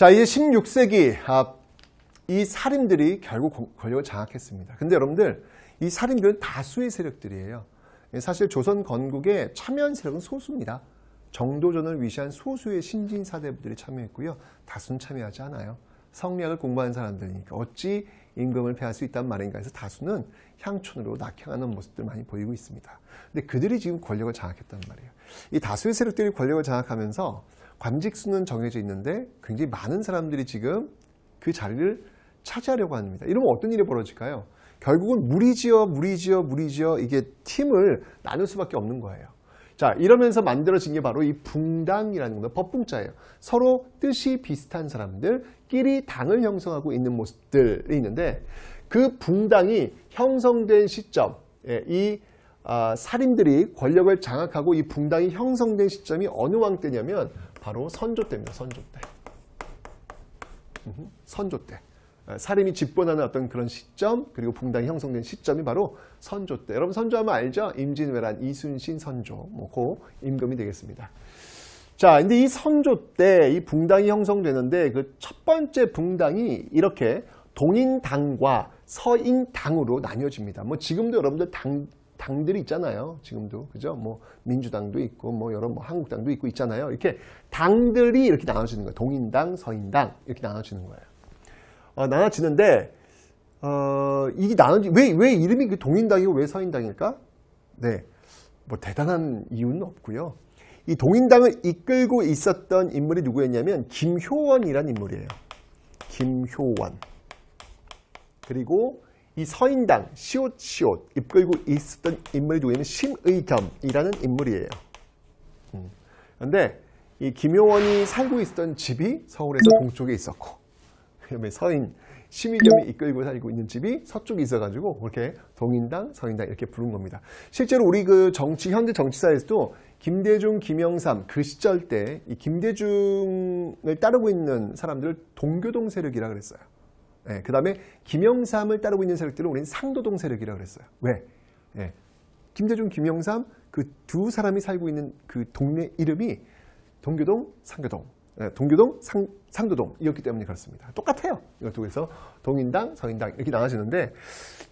자, 이제 16세기 아, 이 살인들이 결국 권력을 장악했습니다. 근데 여러분들 이 살인들은 다수의 세력들이에요. 사실 조선 건국의 참여한 세력은 소수입니다. 정도전을 위시한 소수의 신진 사대부들이 참여했고요. 다수는 참여하지 않아요. 성리학을 공부하는 사람들이니까 어찌 임금을 패할 수 있단 말인가 해서 다수는 향촌으로 낙향하는 모습들 많이 보이고 있습니다. 근데 그들이 지금 권력을 장악했단 말이에요. 이 다수의 세력들이 권력을 장악하면서 관직 수는 정해져 있는데 굉장히 많은 사람들이 지금 그 자리를 차지하려고 합니다. 이러면 어떤 일이 벌어질까요? 결국은 무리지어 무리지어 무리지어 이게 팀을 나눌 수밖에 없는 거예요. 자 이러면서 만들어진 게 바로 이 붕당이라는 겁니다. 법붕자예요. 서로 뜻이 비슷한 사람들끼리 당을 형성하고 있는 모습들이 있는데 그 붕당이 형성된 시점 예, 이 아, 살인들이 권력을 장악하고 이 붕당이 형성된 시점이 어느 왕 때냐면 바로 선조 때입니다. 선조 때. 선조 때. 아, 살인이 집권하는 어떤 그런 시점 그리고 붕당이 형성된 시점이 바로 선조 때. 여러분 선조하면 알죠? 임진왜란, 이순신 선조, 뭐고 임금이 되겠습니다. 자, 근데 이 선조 때 이 붕당이 형성되는데 그 첫 번째 붕당이 이렇게 동인당과 서인당으로 나뉘어집니다. 뭐 지금도 여러분들 당 당들이 있잖아요. 지금도 그죠? 뭐 민주당도 있고 뭐 여러 뭐 한국당도 있고 있잖아요. 이렇게 당들이 이렇게 나눠지는 거예요. 동인당, 서인당 이렇게 나눠지는 거예요. 어, 나눠지는데 어, 이게 나눠지 왜 왜 이름이 그 동인당이고 왜 서인당일까? 네, 뭐 대단한 이유는 없고요. 이 동인당을 이끌고 있었던 인물이 누구였냐면 김효원이라는 인물이에요. 김효원. 그리고 이 서인당 시옷시옷 이끌고 있었던 인물이 누구냐면 심의겸이라는 인물이에요. 그런데 음. 이 김효원이 살고 있었던 집이 서울에서 동쪽에 있었고 그다음에 서인 심의겸이 이끌고 살고 있는 집이 서쪽에 있어가지고 그렇게 동인당, 서인당 이렇게 부른 겁니다. 실제로 우리 그 정치 현대 정치사에서도 김대중, 김영삼 그 시절 때 이 김대중을 따르고 있는 사람들을 동교동 세력이라 그랬어요. 네, 그 다음에 김영삼을 따르고 있는 세력들을 우리는 상도동 세력이라 그랬어요. 왜? 네, 김대중, 김영삼 그 두 사람이 살고 있는 그 동네 이름이 동교동, 상교동 네, 동교동, 상, 상도동이었기 때문에 그렇습니다. 똑같아요. 이것도 그래서 동인당, 서인당 이렇게 나눠지는데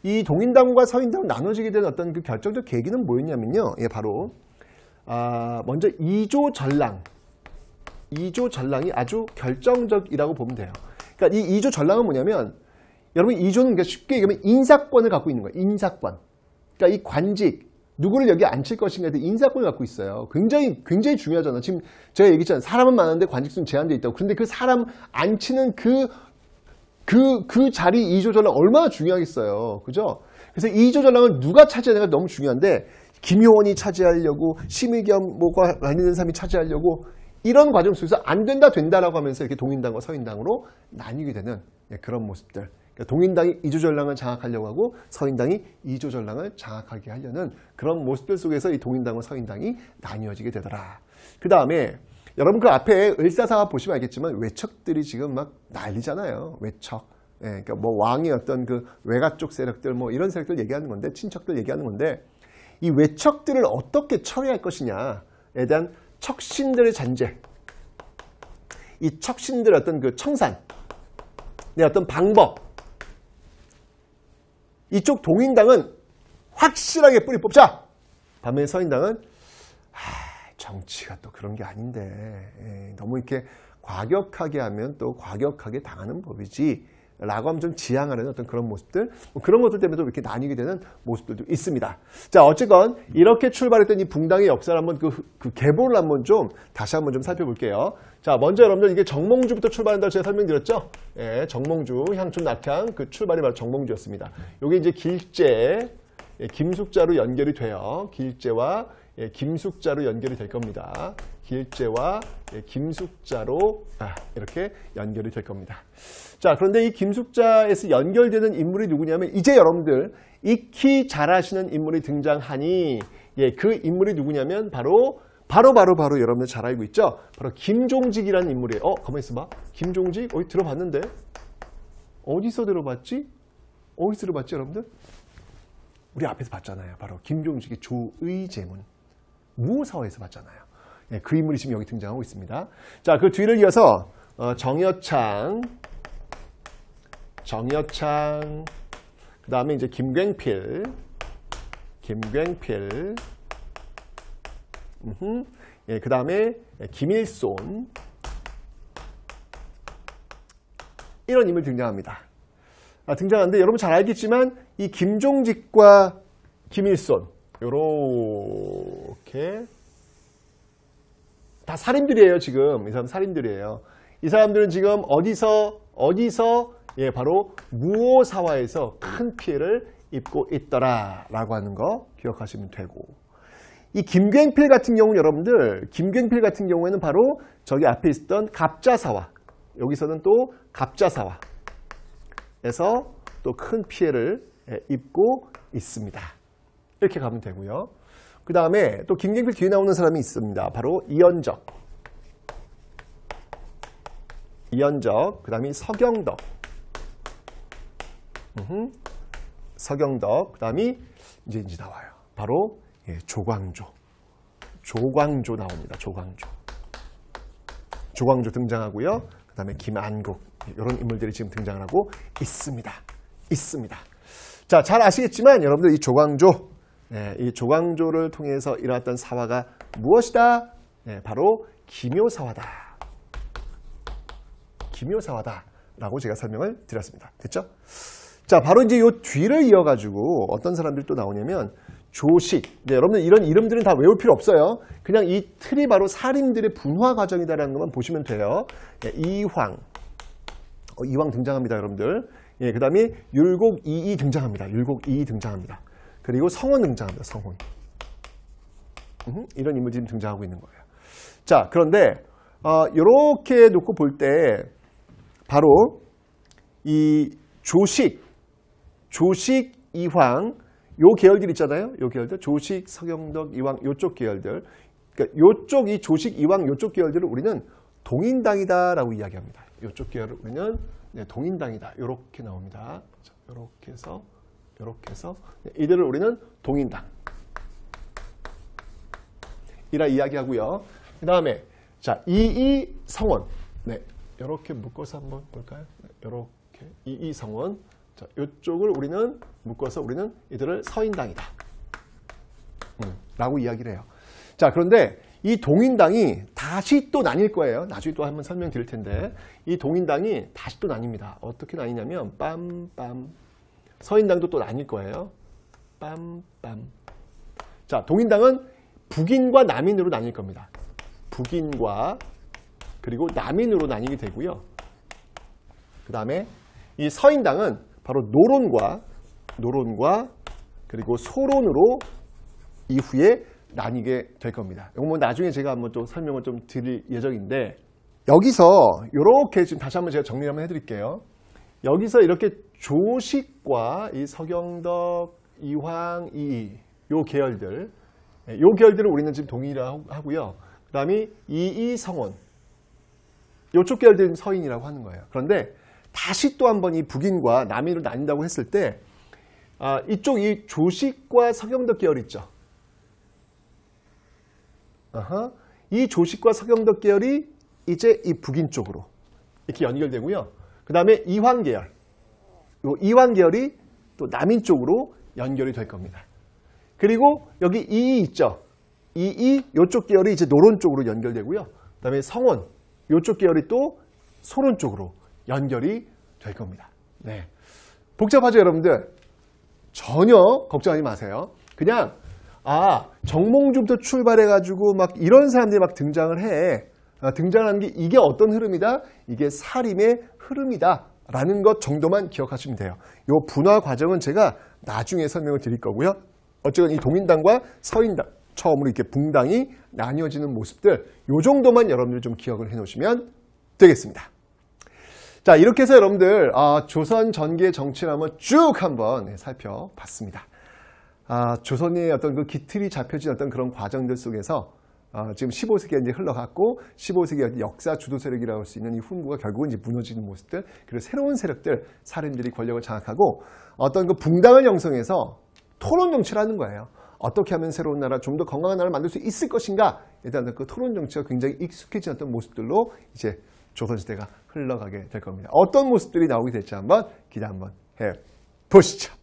이 동인당과 서인당 나눠지게 된 어떤 그 결정적 계기는 뭐였냐면요. 예, 바로 아, 먼저 이조 전랑, 이조 전랑이 아주 결정적이라고 보면 돼요. 그러니까 이 이조 전랑은 뭐냐면 여러분 이조는 그러니까 쉽게 얘기하면 인사권을 갖고 있는 거예요. 인사권. 그러니까 이 관직, 누구를 여기 앉힐 것인가에 대해 인사권을 갖고 있어요. 굉장히 굉장히 중요하잖아. 지금 제가 얘기했잖아요. 사람은 많은데 관직수는 제한되어 있다고. 그런데 그 사람 앉히는 그 그, 그 자리 이조 전랑 얼마나 중요하겠어요. 그죠? 그래서 이조 전랑을 누가 차지하느냐가 너무 중요한데, 김효원이 차지하려고, 심의겸 뭐가 관련된 사람이 차지하려고, 이런 과정 속에서 안 된다, 된다라고 하면서 이렇게 동인당과 서인당으로 나뉘게 되는 예, 그런 모습들. 그러니까 동인당이 이조전랑을 장악하려고 하고 서인당이 이조전랑을 장악하게 하려는 그런 모습들 속에서 이 동인당과 서인당이 나뉘어지게 되더라. 그 다음에 여러분 그 앞에 을사사 보시면 알겠지만 외척들이 지금 막 난리잖아요. 외척. 예, 그러니까 뭐 왕의 어떤 그 외가 쪽 세력들 뭐 이런 세력들 얘기하는 건데 친척들 얘기하는 건데 이 외척들을 어떻게 처리할 것이냐에 대한 척신들의 잔재. 이 척신들의 어떤 그 청산. 내 어떤 방법. 이쪽 동인당은 확실하게 뿌리 뽑자. 반면에 서인당은 아, 정치가 또 그런 게 아닌데 예, 너무 이렇게 과격하게 하면 또 과격하게 당하는 법이지 라고 하면 좀 지향하는 어떤 그런 모습들 뭐 그런 것들 때문에도 이렇게 나뉘게 되는 모습들도 있습니다. 자 어쨌건 이렇게 출발했던 이 붕당의 역사를 한번 그, 그 계보를 한번 좀 다시 한번 좀 살펴볼게요. 자 먼저 여러분들 이게 정몽주부터 출발한다고 제가 설명드렸죠. 예, 정몽주 향촌 낙향 그 출발이 바로 정몽주였습니다. 이게 이제 길제 예, 김숙자로 연결이 돼요. 길제와 예, 김숙자로 연결이 될 겁니다. 길제와 예, 김숙자로 아, 이렇게 연결이 될 겁니다. 자, 그런데 이 김숙자에서 연결되는 인물이 누구냐면 이제 여러분들 익히 잘 아시는 인물이 등장하니 예, 그 인물이 누구냐면 바로 바로 바로 바로 여러분들 잘 알고 있죠? 바로 김종직이라는 인물이에요. 어, 가만히 있어 봐. 김종직 어디 들어봤는데? 어디서 들어봤지? 어디서 들어봤지 여러분들? 우리 앞에서 봤잖아요. 바로 김종직의 조의제문 무사화에서 봤잖아요. 예, 그 인물이 지금 여기 등장하고 있습니다. 자, 그 뒤를 이어서 어, 정여창, 정여창, 그 다음에 이제 김광필, 음흠. 예, 그 다음에 김일손, 이런 인물 등장합니다. 아, 등장하는데 여러분 잘 알겠지만 이 김종직과 김일손 요렇게 다 살인들이에요 지금. 이 사람 살인들이에요. 이 사람들은 지금 어디서 어디서? 예 바로 무오사화에서 큰 피해를 입고 있더라 라고 하는 거 기억하시면 되고. 이 김광필 같은 경우는 여러분들 김광필 같은 경우에는 바로 저기 앞에 있었던 갑자사화. 여기서는 또 갑자사화에서 또 큰 피해를 예, 입고 있습니다. 이렇게 가면 되고요. 그 다음에 또 김경필 뒤에 나오는 사람이 있습니다. 바로 이현적. 이현적, 그 다음에 서경덕. 음흠. 서경덕, 그 다음이 이제 이제 나와요. 바로 예, 조광조. 조광조 나옵니다. 조광조. 조광조 등장하고요. 그 다음에 김안국. 이런 인물들이 지금 등장을 하고 있습니다. 있습니다. 자, 잘 아시겠지만 여러분들 이 조광조, 네, 이 조광조를 통해서 일어났던 사화가 무엇이다? 네, 바로 기묘사화다. 기묘사화다 라고 제가 설명을 드렸습니다. 됐죠? 자, 바로 이제 이 뒤를 이어가지고 어떤 사람들이 또 나오냐면 조식. 네, 여러분들 이런 이름들은 다 외울 필요 없어요. 그냥 이 틀이 바로 살인들의 분화 과정이다라는 것만 보시면 돼요. 네, 이황. 어, 이황 등장합니다, 여러분들. 예, 그 다음에 율곡 이이 등장합니다. 율곡 이이 등장합니다. 그리고 성원 등장합니다. 음, 이런 인물들이 등장하고 있는 거예요. 자, 그런데 어, 이렇게 놓고 볼 때 바로 이 조식, 조식, 이황 요 계열들 있잖아요. 요 계열들 조식, 서경덕, 이황 요쪽 계열들. 그러니까 요쪽 이 조식, 이황 요쪽 계열들을 우리는 동인당이다라고 이야기합니다. 요쪽 계열을 우리는 네, 동인당이다. 이렇게 나옵니다. 이렇게 해서 이렇게 해서 네, 이들을 우리는 동인당 이라 이야기하고요. 그 다음에 자 이이 성원 네 이렇게 묶어서 한번 볼까요? 이렇게 이이 성원 자 이쪽을 우리는 묶어서 우리는 이들을 서인당이다 음, 라고 이야기를 해요. 자 그런데 이 동인당이 다시 또 나뉠 거예요. 나중에 또 한번 설명드릴 텐데 이 동인당이 다시 또 나뉩니다. 어떻게 나뉘냐면 빰빰 서인당도 또 나뉠 거예요. 빰빰 자 동인당은 북인과 남인으로 나뉠 겁니다. 북인과 그리고 남인으로 나뉘게 되고요. 그 다음에 이 서인당은 바로 노론과 노론과 그리고 소론으로 이후에 나뉘게 될 겁니다. 이거 뭐 나중에 제가 한번 또 설명을 좀 드릴 예정인데 여기서 이렇게 지금 다시 한번 제가 정리 한번 해드릴게요. 여기서 이렇게 조식과 이 서경덕, 이황, 이이 요 계열들 예, 요 계열들을 우리는 지금 동일하고요. 그 다음에 이이 성원 요쪽 계열들은 서인이라고 하는 거예요. 그런데 다시 또 한 번 이 북인과 남인으로 나뉜다고 했을 때 아, 이쪽 이 조식과 서경덕 계열 있죠. 아하. 이 조식과 서경덕 계열이 이제 이 북인 쪽으로 이렇게 연결되고요. 그 다음에 이황 계열. 요 이황 계열이 또 남인 쪽으로 연결이 될 겁니다. 그리고 여기 이이 있죠. 이이 요쪽 계열이 이제 노론 쪽으로 연결되고요. 그 다음에 성원 요쪽 계열이 또 소론 쪽으로 연결이 될 겁니다. 네. 복잡하죠, 여러분들? 전혀 걱정하지 마세요. 그냥 아 정몽주부터 출발해가지고 막 이런 사람들이 막 등장을 해. 아, 등장하는 게 이게 어떤 흐름이다? 이게 살인의 흐름이다. 라는 것 정도만 기억하시면 돼요. 이 분화 과정은 제가 나중에 설명을 드릴 거고요. 어쨌든 이 동인당과 서인당, 처음으로 이렇게 붕당이 나뉘어지는 모습들, 이 정도만 여러분들 좀 기억을 해 놓으시면 되겠습니다. 자, 이렇게 해서 여러분들, 아, 조선 전기의 정치를 한번 쭉 한번 네, 살펴봤습니다. 아, 조선의 어떤 그 기틀이 잡혀진 어떤 그런 과정들 속에서 아, 지금 15세기가 이제 흘러갔고 15세기 역사 주도 세력이라고 할 수 있는 이 훈구가 결국은 이제 무너지는 모습들 그리고 새로운 세력들 살인들이 권력을 장악하고 어떤 그 붕당을 형성해서 토론 정치를 하는 거예요. 어떻게 하면 새로운 나라, 좀 더 건강한 나라를 만들 수 있을 것인가? 일단 그 토론 정치가 굉장히 익숙해진 어떤 모습들로 이제 조선시대가 흘러가게 될 겁니다. 어떤 모습들이 나오게 될지 한번 기대 한번 해 보시죠.